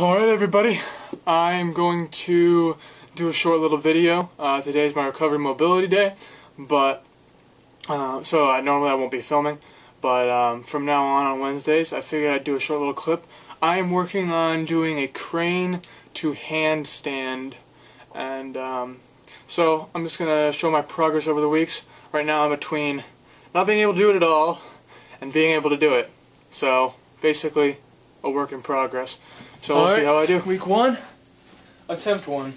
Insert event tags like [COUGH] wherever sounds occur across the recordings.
Alright everybody, I'm going to do a short little video. Uh, today is my recovery mobility day, but uh, so normally I won't be filming, but um, from now on on Wednesdays I figured I'd do a short little clip. I am working on doing a crane to handstand, and um, so I'm just going to show my progress over the weeks. Right now I'm between not being able to do it at all and being able to do it. So basically a work in progress. So we'll see how I do. Week one, attempt one.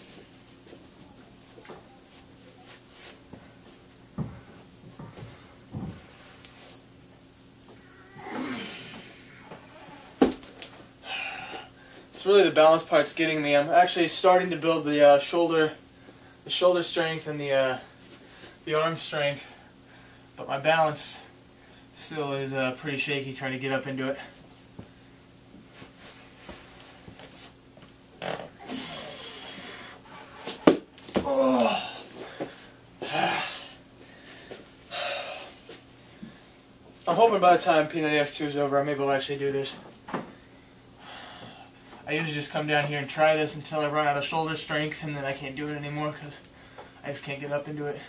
It's really the balance part's getting me. I'm actually starting to build the uh, shoulder, the shoulder strength and the uh, the arm strength, but my balance still is uh, pretty shaky trying to get up into it. [SIGHS] I'm hoping by the time P90X2 is over, I'm able to actually do this. I usually just come down here and try this until I run out of shoulder strength, and then I can't do it anymore because I just can't get up and do it.